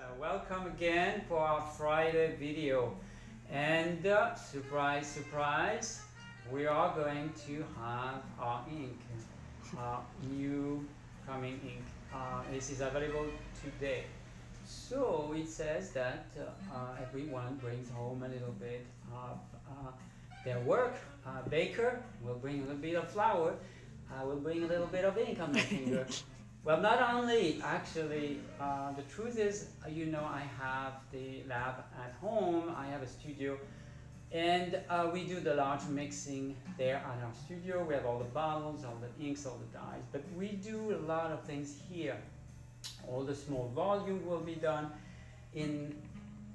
uh, welcome again for our Friday video. And uh, surprise, surprise, we are going to have our ink, our new coming ink. Uh, this is available today. So it says that uh, uh, everyone brings home a little bit of uh, their work. Baker will bring a little bit of flour. I will bring a little bit of ink on my finger. Well, not only actually, uh, the truth is, uh, you know, I have the lab at home, I have a studio, and uh, we do the large mixing there at our studio. We have all the bottles, all the inks, all the dyes, but we do a lot of things here. All the small volume will be done in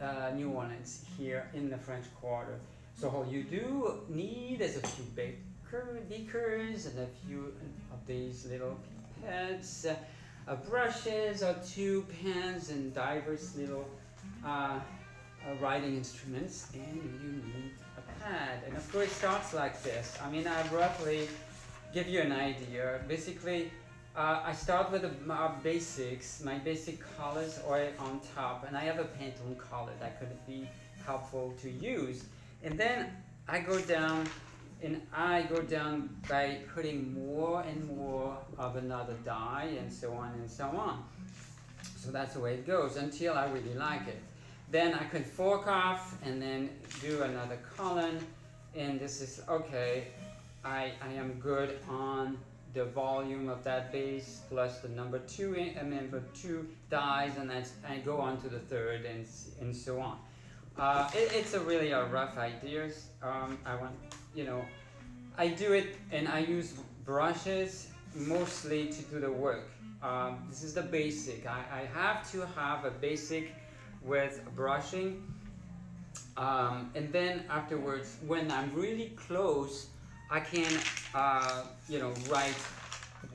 uh, New Orleans, here in the French Quarter. So all you do need is a few baker beakers and a few of these little pads, uh, brushes, or two pens, and diverse little uh, uh, writing instruments, and you need a pad. And of course, starts like this. I mean, I roughly give you an idea. Basically, uh, I start with the, basics, my basic colors are on top, and I have a Pantone color that could be helpful to use. And then I go down and I go down by putting more and more of another dye and so on and so on. So that's the way it goes until I really like it. Then I can fork off and then do another column and this is okay. I, I am good on the volume of that base plus the number two and number two dies and then I go on to the third and, and so on. Uh, it, it's a really a rough ideas. Um, I want you know, I do it and I use brushes mostly to do the work. Um, this is the basic. I, I, have to have a basic with brushing. Um, and then afterwards, when I'm really close, I can, uh, you know, write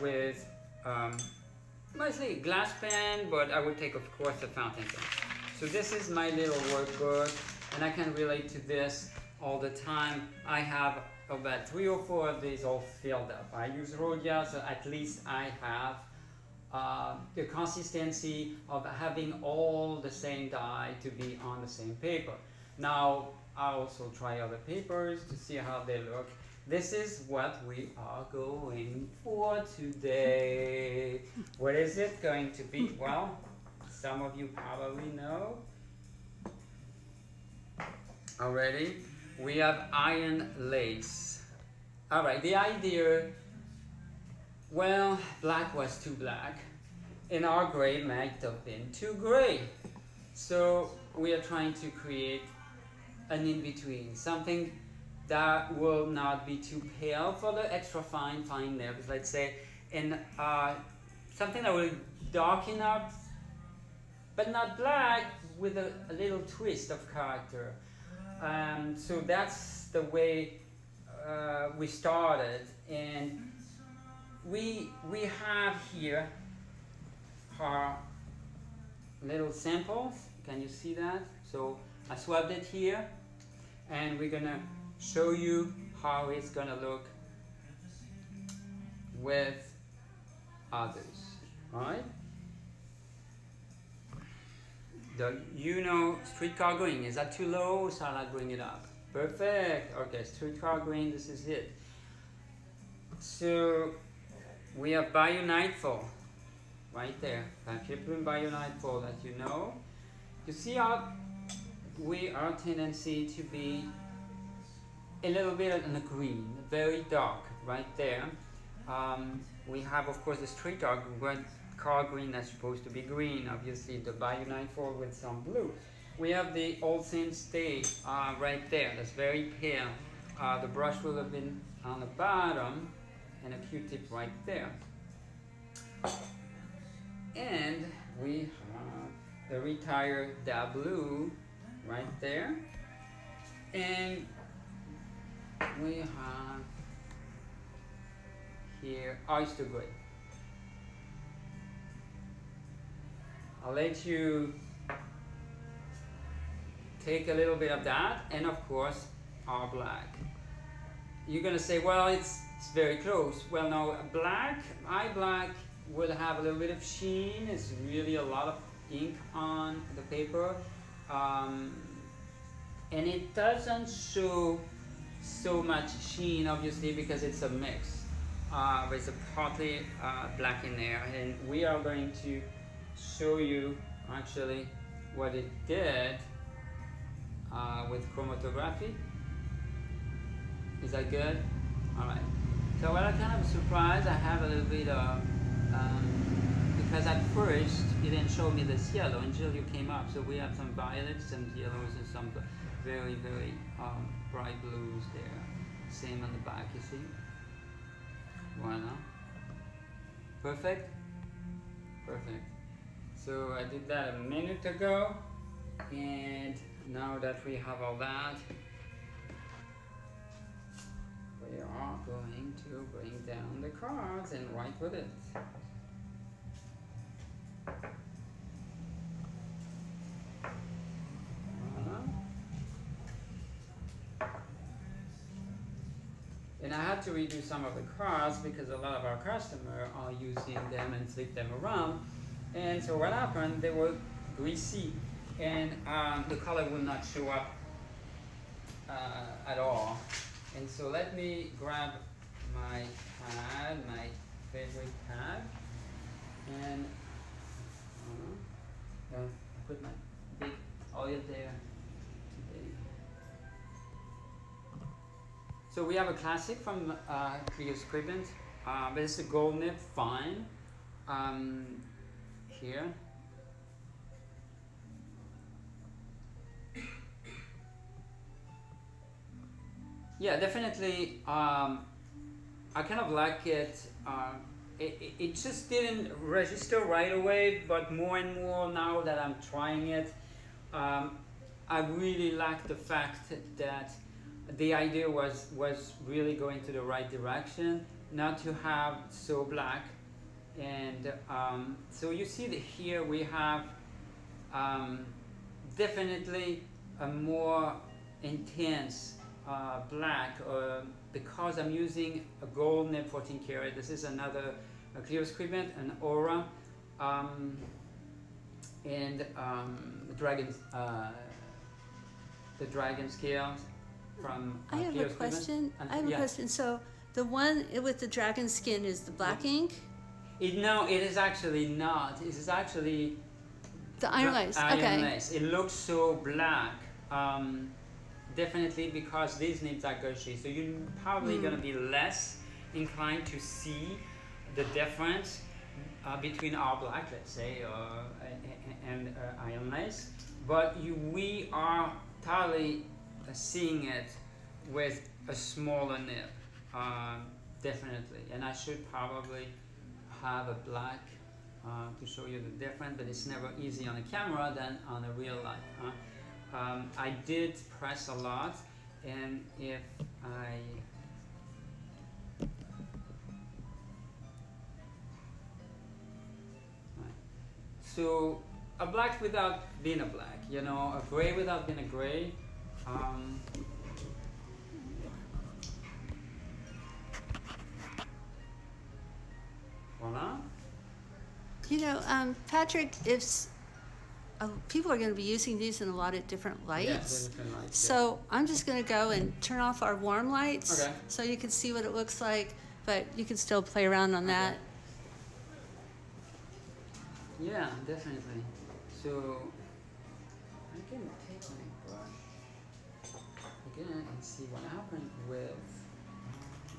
with um, mostly glass pen, but I would take, of course, a fountain pen. So this is my little workbook, and I can relate to this all the time. I have about three or four of these all filled up. I use Rhodia, so at least I have uh, the consistency of having all the same dye to be on the same paper. Now, I also try other papers to see how they look. This is what we are going for today. What is it going to be? Well, some of you probably know already we have iron lace. All right, the idea, well, black was too black, and our gray might have been too gray. So we are trying to create an in-between, something that will not be too pale for the extra fine, fine nerves, let's say, and uh, something that will darken up, but not black, with a, a little twist of character. Um, so that's the way uh, we started, and we we have here our little samples. Can you see that? So I swapped it here, and we're gonna show you how it's gonna look with others. All right? The you know streetcar green, is that too low shall I bring it up? Perfect. Okay, streetcar green, this is it. So we have Bayou Nightfall right there. Van Kipling Bayou Nightfall that you know. You see how we our tendency to be a little bit in the green, very dark right there. Um, we have of course the street dark car green that's supposed to be green, obviously the Bayou Nightfall with some blue. We have the Old Saints Day uh, right there, that's very pale. Uh, the brush will have been on the bottom and a Q-tip right there. And we have the Retire Da Blue right there. And we have here Oyster Gray. I'll let you take a little bit of that and of course our black. You're gonna say, well, it's, it's very close. Well, no, black, eye black will have a little bit of sheen. It's really a lot of ink on the paper um, and it doesn't show so much sheen obviously because it's a mix uh, with a partly uh, black in there and we are going to show you actually what it did uh, with chromatography. Is that good? alright so what I kind of surprised I have a little bit of um, because at first it didn't show me this yellow until you came up. So we have some violets some yellows and some very very um, bright blues there. Same on the back you see? Voila. Perfect? Perfect so I did that a minute ago and now that we have all that we are going to bring down the cards and write with it And I had to redo some of the cards because a lot of our customers are using them and flip them around. And so what happened, they were greasy and um, the color will not show up uh, at all. And so let me grab my pad, my favorite pad, and uh, put my big oil there. So we have a classic from uh, Clio Scribent, uh, but it's a gold nib fine um, here. Yeah, definitely. Um, I kind of like it. Um, it, it. It just didn't register right away, but more and more now that I'm trying it, um, I really like the fact that the idea was was really going to the right direction, not to have so black, and um, so you see that here we have um, definitely a more intense uh, black uh, because I'm using a gold nib 14 karat. This is another a Clio Scribent, an Aura, um, and um, the dragon, uh, the dragon scales from. I have a question. And- I have a question. So the one with the dragon skin is the black ink, It, no, it is actually not. It is actually the iron lace. iron okay. lace. It looks so black. Um, definitely because these nibs are gushy. So you're probably Mm. gonna be less inclined to see the difference uh, between our black, let's say, uh, and uh, iron lace. But you, we are totally uh, seeing it with a smaller nib, um, definitely. And I should probably have a black uh, to show you the difference, but it's never easy on a camera than on a real life. Huh? Um, I did press a lot, and if I so a black without being a black, you know, a gray without being a gray. Um, You know, um, Patrick, if uh, people are going to be using these in a lot of different lights, different lights, yeah. so I'm just going to go and turn off our warm lights Okay. so you can see what it looks like, but you can still play around on Okay. that. Yeah, definitely. So I can take my brush again and see what happened with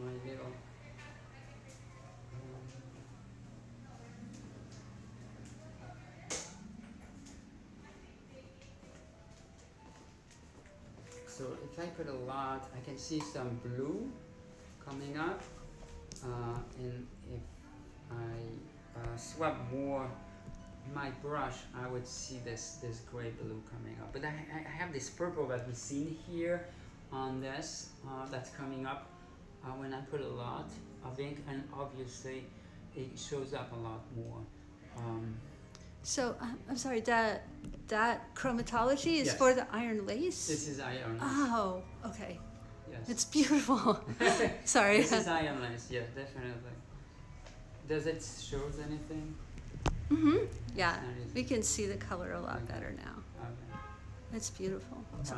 my little. So if I put a lot, I can see some blue coming up, uh, and if I uh, swap more my brush, I would see this this gray blue coming up. But I, I have this purple that we've seen here on this uh, that's coming up uh, when I put a lot of ink, and obviously it shows up a lot more. Um, So uh, I'm sorry, that that chromatology is Yes. for the iron lace. this is iron. Lace. oh, okay. yes. It's beautiful. Sorry. this is iron lace. Yeah, definitely. Does it shows anything? Mm-hmm. Yeah, we can see the color a lot Okay. better now. Okay. It's beautiful. So-.